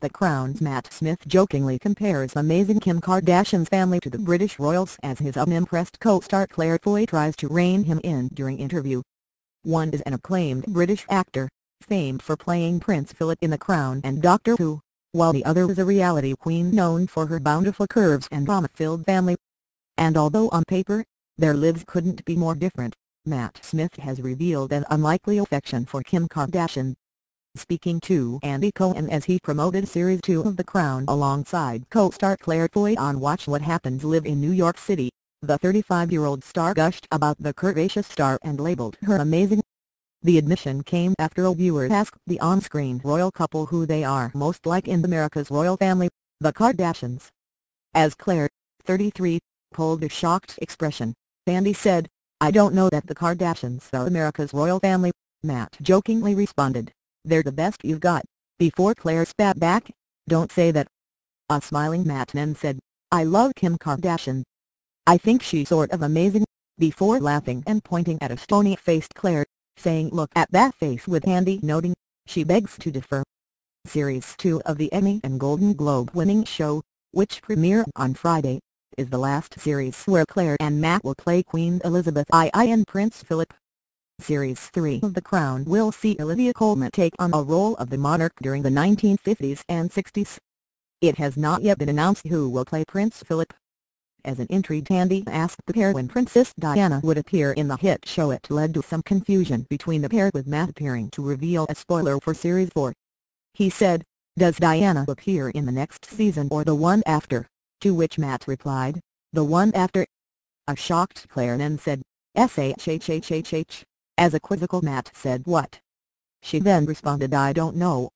The Crown's Matt Smith jokingly compares amazing Kim Kardashian's family to the British royals as his unimpressed co-star Claire Foy tries to rein him in during interview. One is an acclaimed British actor, famed for playing Prince Philip in The Crown and Doctor Who, while the other is a reality queen known for her bountiful curves and drama-filled family. And although on paper, their lives couldn't be more different, Matt Smith has revealed an unlikely affection for Kim Kardashian. Speaking to Andy Cohen as he promoted Series 2 of The Crown alongside co-star Claire Foy on Watch What Happens Live in New York City, the 35-year-old star gushed about the curvaceous star and labeled her amazing. The admission came after a viewer asked the on-screen royal couple who they are most like in America's royal family, the Kardashians. As Claire, 33, pulled a shocked expression, Andy said, I don't know that the Kardashians are America's royal family, Matt jokingly responded. They're the best you've got. Before Claire spat back, don't say that. A smiling Matt then said, I love Kim Kardashian. I think she's sort of amazing, before laughing and pointing at a stony-faced Claire, saying look at that face with Andy noting, she begs to differ. Series 2 of the Emmy and Golden Globe winning show, which premiere on Friday, is the last series where Claire and Matt will play Queen Elizabeth II and Prince Philip. Series 3 of The Crown will see Olivia Colman take on a role of the monarch during the 1950s and 60s. It has not yet been announced who will play Prince Philip. As an intrigued Andy asked the pair when Princess Diana would appear in the hit show it led to some confusion between the pair with Matt appearing to reveal a spoiler for Series 4. He said, Does Diana appear in the next season or the one after? To which Matt replied, The one after. A shocked Claire then said, SHHHHH. As a quizzical Matt said what? She then responded I don't know.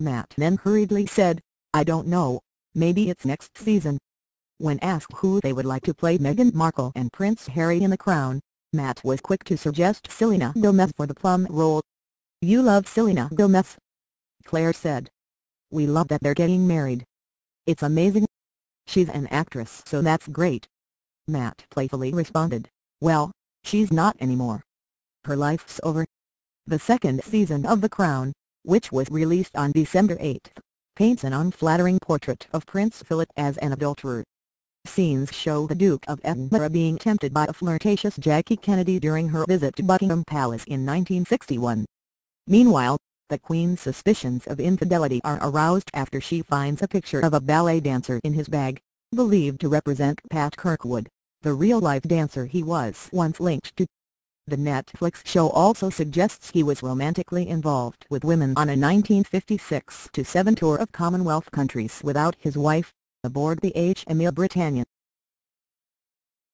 Matt then hurriedly said, I don't know, maybe it's next season. When asked who they would like to play Meghan Markle and Prince Harry in The Crown, Matt was quick to suggest Selena Gomez for the plum role. You love Selena Gomez? Claire said. We love that they're getting married. It's amazing. She's an actress so that's great. Matt playfully responded, well, she's not anymore her life's over. The second season of The Crown, which was released on December 8, paints an unflattering portrait of Prince Philip as an adulterer. Scenes show the Duke of Edinburgh being tempted by a flirtatious Jackie Kennedy during her visit to Buckingham Palace in 1961. Meanwhile, the Queen's suspicions of infidelity are aroused after she finds a picture of a ballet dancer in his bag, believed to represent Pat Kirkwood, the real-life dancer he was once linked to. The Netflix show also suggests he was romantically involved with women on a 1956-7 tour of Commonwealth countries without his wife, aboard the HMS Britannia.